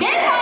Get